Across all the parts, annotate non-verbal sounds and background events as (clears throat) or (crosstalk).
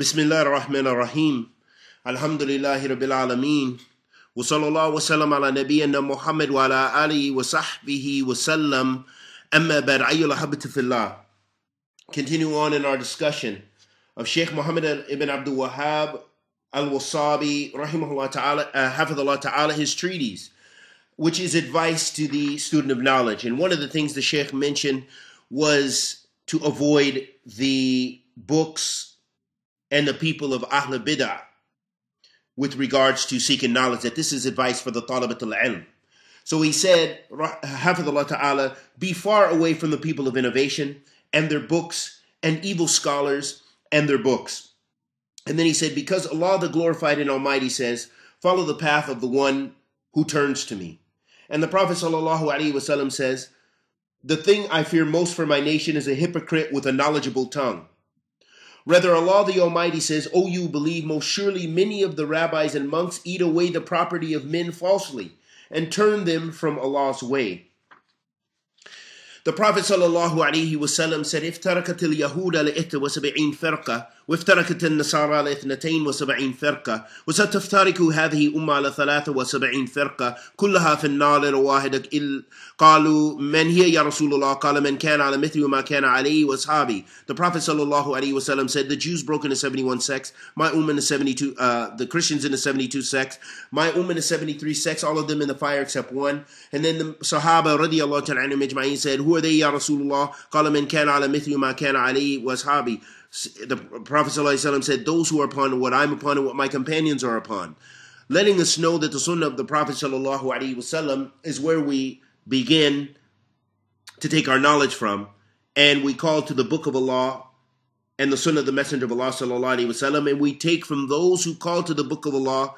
بسم الله الرحمن الرحيم الحمد لله رب العالمين وصلى الله وسلم على نبينا محمد وعلى آله وصحبه وسلم أما بعد أيها الأحبة في الله Continue on in our discussion of Sheikh Muhammad ibn Abdul Wahhab al-Wasabi rahimahullah ta'ala, uh, hafidhullah ta'ala, his treatise, which is advice to the student of knowledge. And one of the things the Sheikh mentioned was to avoid the books and the people of Ahl Bid'ah with regards to seeking knowledge, that this is advice for the Talibat al-Ilm. So he said, Hafidhullah Ta'ala, be far away from the people of innovation and their books and evil scholars and their books. And then he said, because Allah the glorified and almighty says, follow the path of the one who turns to me. And the Prophet ﷺ says, the thing I fear most for my nation is a hypocrite with a knowledgeable tongue. Rather, Allah the Almighty says, O you believe, most surely many of the rabbis and monks eat away the property of men falsely and turn them from Allah's way. The Prophet ﷺ said, افتركت اليهود لإحدى وسبعين فرقة وافتركت النصارى لاثنتين وسبعين فرقة وستفترك هذه أمة على ثلاثة وسبعين فرقة كلها في النار واحدة قالوا من هي يا رسول الله قال من كان على مثل ما كان عليه وأصحابي The Prophet ﷺ said the Jews broke into 71 sects my ummah in the 72 uh, the Christians in the 72 sects my ummah in the 73 sects all of them in the fire except one and then the Sahaba radiallahu ta'ala anhum said who are they, Ya Rasulullah? قال من كان على مثل ما كان عليه The Prophet ﷺ said, those who are upon what I'm upon and what my companions are upon. Letting us know that the sunnah of the Prophet ﷺ is where we begin to take our knowledge from. And we call to the book of Allah and the sunnah of the Messenger of Allah ﷺ, and we take from those who call to the book of Allah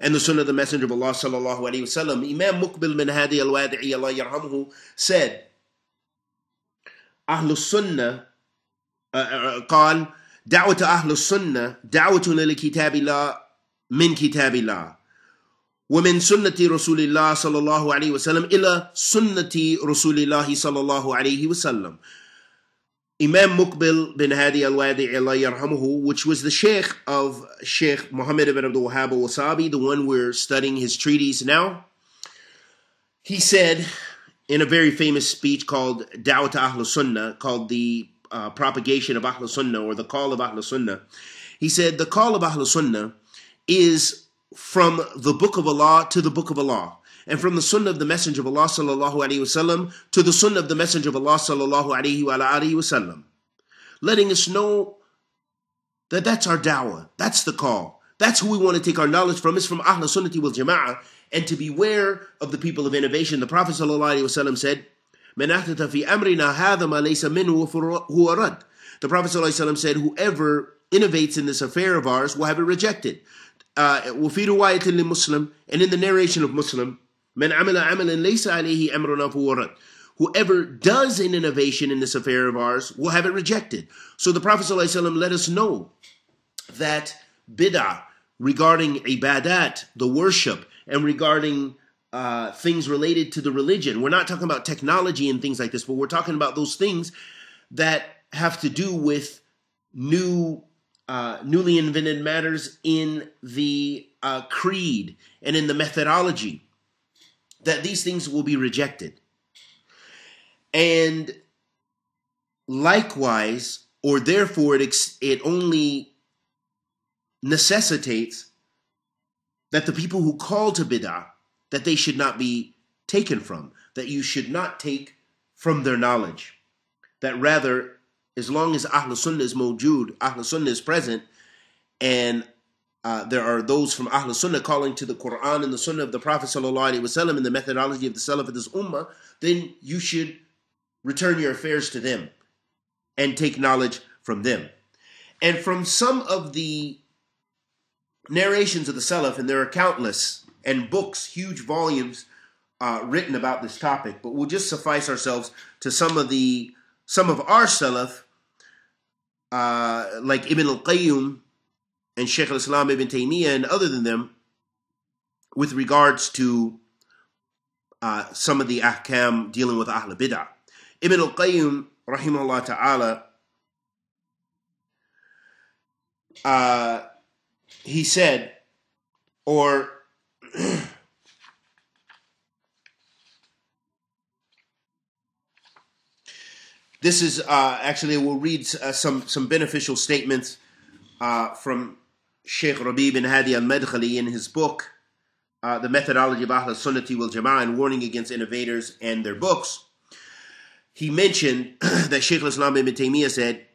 and the sunnah of the Messenger of Allah وسلم, Imam Muqbil bin Hadi al-Wadi'i Allah yarhamhu said Ahlus Sunnah قال دعوة أهل السنة دعوة لكتاب الله من كتاب الله ومن سنة رسول الله صلى الله عليه وسلم إلى سنة رسول الله صلى الله عليه وسلم Imam Muqbil bin Hadi al-Wadi Allah yarhamuhu, which was the sheikh of Sheikh Muhammad ibn Abdul Wahhab al-Wasabi, the one we're studying his treatise now, he said in a very famous speech called Da'wat Ahl Sunnah, called the uh, propagation of Ahl Sunnah or the call of Ahl Sunnah. He said the call of Ahl Sunnah is from the book of Allah to the book of Allah. And from the sunnah of the Messenger of Allah sallallahu alaihi wasallam to the sunnah of the Messenger of Allah sallallahu alaihi wasallam, letting us know that that's our dawah, that's the call, that's who we want to take our knowledge from. Is from Ahl Sunnati wal Jama'ah, and to beware of the people of innovation. The Prophet sallallahu alaihi wasallam said, من أحدث في أمرنا هذا ما ليس منه هو رد. The Prophet ﷺ said, whoever innovates in this affair of ours will have it rejected. Uh, وفي رواية لمسلم and in the narration of Muslim من عمل عملا ليس عليه أمرنا فهو رد. Whoever does an innovation in this affair of ours will have it rejected. So the Prophet ﷺ let us know that bid'ah regarding ibadat, the worship, and regarding uh, things related to the religion. We're not talking about technology and things like this, but we're talking about those things that have to do with new, uh, newly invented matters in the uh, creed and in the methodology. That these things will be rejected. And likewise, or therefore, it, ex- it only necessitates that the people who call to bid'ah that they should not be taken from, that you should not take from their knowledge. That rather, as long as Ahl Sunnah is mawjud, Ahl Sunnah is present, and uh, there are those from Ahl Sunnah calling to the Quran and the Sunnah of the Prophet wasallam and the methodology of the Salaf of this Ummah, then you should return your affairs to them and take knowledge from them. And from some of the narrations of the Salaf, and there are countless, and books, huge volumes uh, written about this topic. But we'll just suffice ourselves to some of the some of our salaf, uh, like Ibn al-Qayyim and Sheikh al-Islam Ibn Taymiyyah and other than them, with regards to uh, some of the ahkam dealing with Ahl Bid'ah. Ibn al-Qayyim, rahimahullah ta'ala, uh, he said, or (clears throat) this is uh, actually we'll read uh, some some beneficial statements uh, from Sheikh Rabi bin Hadi al Madkhali in his book, uh, The Methodology of Ahl Sunnati wal Jama'ah and Warning Against Innovators and Their Books. He mentioned (clears throat) that Sheikh Islam ibn Taymiyyah said,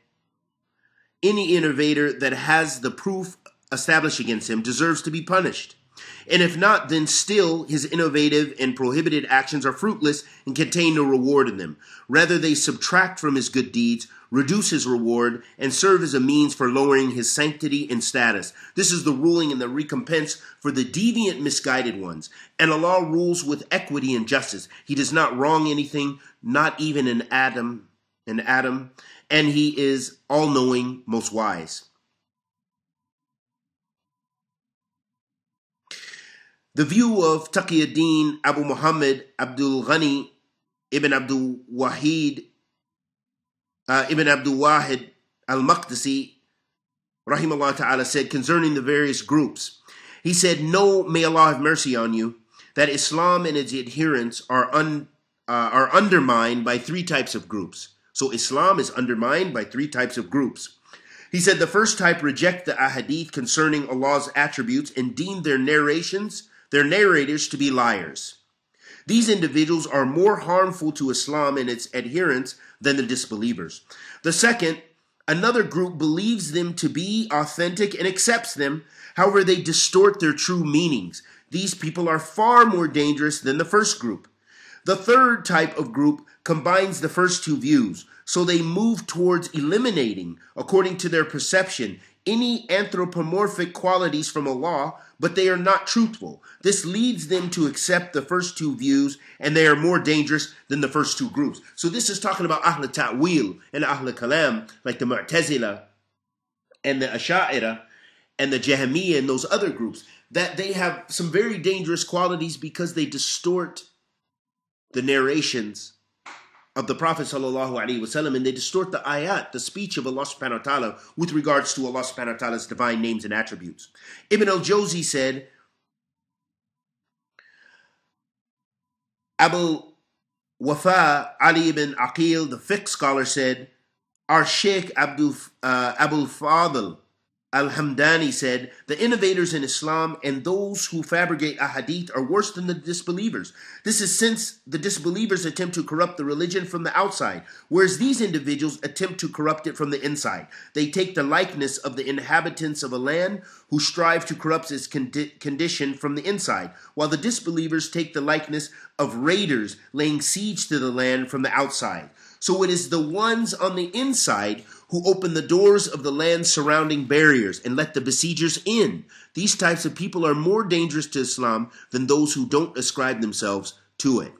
Any innovator that has the proof established against him deserves to be punished. And if not, then still his innovative and prohibited actions are fruitless and contain no reward in them. Rather, they subtract from his good deeds, reduce his reward, and serve as a means for lowering his sanctity and status. This is the ruling and the recompense for the deviant, misguided ones. And Allah rules with equity and justice. He does not wrong anything, not even an atom, an atom, and he is all knowing, most wise. The view of Taqiyuddin Abu Muhammad Abdul Ghani ibn Abdul Wahid uh, ibn Abdul Wahid al Maqdisi, rahimahullah ta'ala, said concerning the various groups. He said, "No, may Allah have mercy on you, that Islam and its adherents are, un, uh, are undermined by three types of groups. So Islam is undermined by three types of groups. He said the first type reject the ahadith concerning Allah's attributes and deem their narrations their narrators to be liars. These individuals are more harmful to Islam and its adherents than the disbelievers. The second, another group believes them to be authentic and accepts them. However, they distort their true meanings. These people are far more dangerous than the first group. The third type of group combines the first two views, so they move towards eliminating, according to their perception, any anthropomorphic qualities from Allah, but they are not truthful. This leads them to accept the first two views, and they are more dangerous than the first two groups. So this is talking about Ahl Ta'wil and Ahl Kalam, like the Mu'tazila and the Asha'ira and the Jahmiyyah and those other groups, that they have some very dangerous qualities because they distort the narrations of the Prophet wasallam, and they distort the ayat, the speech of Allah subhanahu wa ta'ala, with regards to Allah subhanahu wa ta'ala's divine names and attributes. Ibn al-Jawzi said, Abu Wafa Ali ibn Aqil, the fiqh scholar, said, Our Sheikh Abdul, uh, Abul Fadl Al Hamdani said, The innovators in Islam and those who fabricate ahadith are worse than the disbelievers. This is since the disbelievers attempt to corrupt the religion from the outside, whereas these individuals attempt to corrupt it from the inside. They take the likeness of the inhabitants of a land who strive to corrupt its condi- condition from the inside, while the disbelievers take the likeness of raiders laying siege to the land from the outside. So it is the ones on the inside who open the doors of the land surrounding barriers and let the besiegers in. These types of people are more dangerous to Islam than those who don't ascribe themselves to it.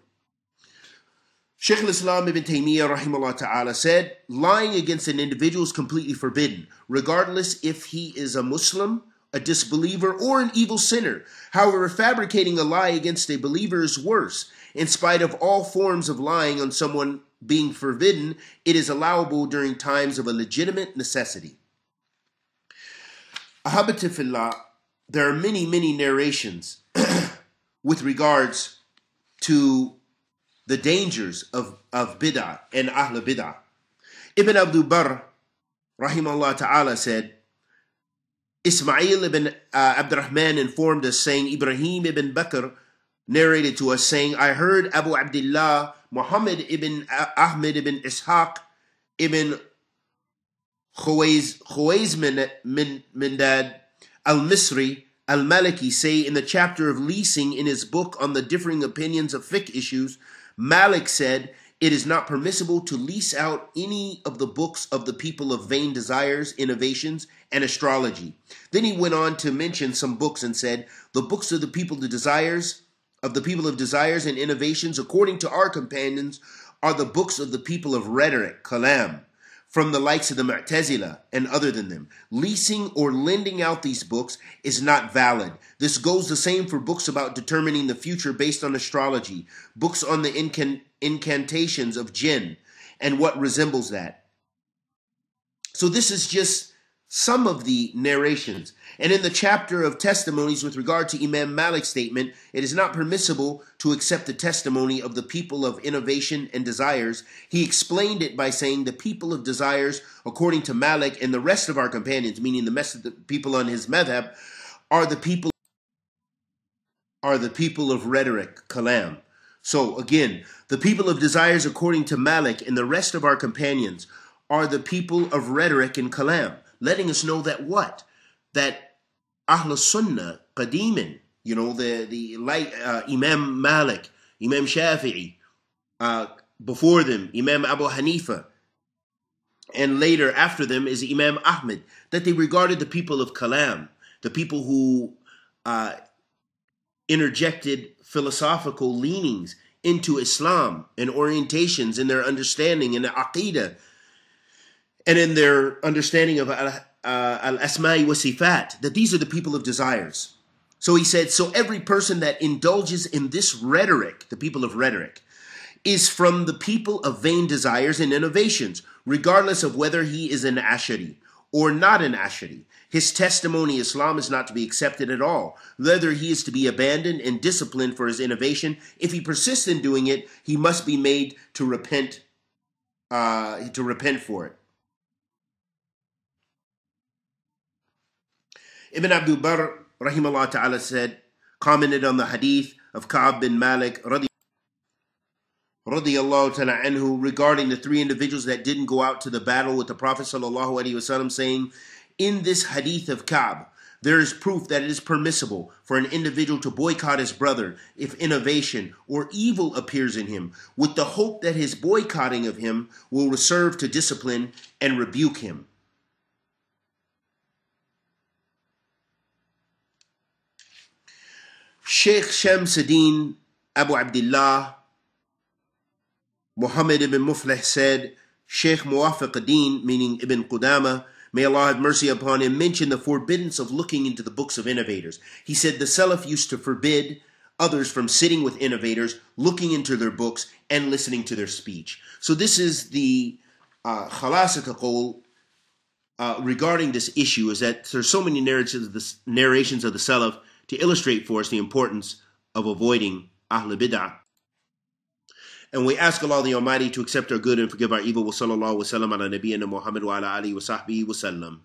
Sheikh al-Islam ibn Taymiyyah rahimahullah ta'ala said, lying against an individual is completely forbidden, regardless if he is a Muslim, a disbeliever, or an evil sinner. However, fabricating a lie against a believer is worse. In spite of all forms of lying on someone being forbidden, it is allowable during times of a legitimate necessity. Ahabatifillah, there are many, many narrations (clears throat) with regards to the dangers of, of bid'ah and ahl bid'ah. Ibn Abdul Barr, rahimahullah ta'ala, said, Ismail ibn uh, Abdurrahman informed us, saying, Ibrahim ibn Bakr narrated to us, saying, I heard Abu Abdullah Muhammad ibn Ahmed ibn Ishaq ibn Mindad al-Misri al-Maliki say in the chapter of leasing in his book on the differing opinions of fiqh issues, Malik said, it is not permissible to lease out any of the books of the people of vain desires, innovations, and astrology. Then he went on to mention some books and said, the books of the people of desires, of the people of desires and innovations, according to our companions, are the books of the people of rhetoric, kalam, from the likes of the Mu'tazila and other than them. Leasing or lending out these books is not valid. This goes the same for books about determining the future based on astrology, books on the incan- incantations of jinn, and what resembles that. So this is just some of the narrations. And in the chapter of testimonies with regard to Imam Malik's statement, it is not permissible to accept the testimony of the people of innovation and desires. He explained it by saying the people of desires, according to Malik and the rest of our companions, meaning the the people on his madhab, are the people are the people of rhetoric, kalam. So again, the people of desires, according to Malik and the rest of our companions, are the people of rhetoric and kalam, letting us know that what? That Ahl Sunnah, Qadimin, you know, the, the like uh, Imam Malik, Imam Shafi'i, uh, before them, Imam Abu Hanifa, and later after them is Imam Ahmed, that they regarded the people of Kalam, the people who uh, interjected philosophical leanings into Islam and orientations in their understanding and the aqidah and in their understanding of uh, al asma'i wa sifat, that these are the people of desires. So he said, so every person that indulges in this rhetoric, the people of rhetoric, is from the people of vain desires and innovations, regardless of whether he is an Ashari or not an Ashari. His testimony, Islam, is not to be accepted at all. Whether he is to be abandoned and disciplined for his innovation, if he persists in doing it, he must be made to repent, uh, to repent for it. Ibn Abdul Barr, rahimahullah ta'ala, said, commented on the hadith of Ka'ab bin Malik, radi- radiallahu ta'ala anhu, regarding the three individuals that didn't go out to the battle with the Prophet sallallahu alaihi wasallam, saying, in this hadith of Ka'ab, there is proof that it is permissible for an individual to boycott his brother if innovation or evil appears in him, with the hope that his boycotting of him will serve to discipline and rebuke him. Sheikh Shamsuddin Abu Abdullah Muhammad ibn Muflih said, Sheikh Muwafiq ad-Din, meaning Ibn Qudama, may Allah have mercy upon him, mentioned the forbiddance of looking into the books of innovators. He said the Salaf used to forbid others from sitting with innovators, looking into their books, and listening to their speech. So this is the uh, uh, regarding this issue is that there's so many the, narrations of the Salaf to illustrate for us the importance of avoiding Ahl Bid'ah. And we ask Allah the Almighty to accept our good and forgive our evil. Wa sallallahu wa sallam ala nabiyyina Muhammad wa ala alihi wa sahbihi wa sallam.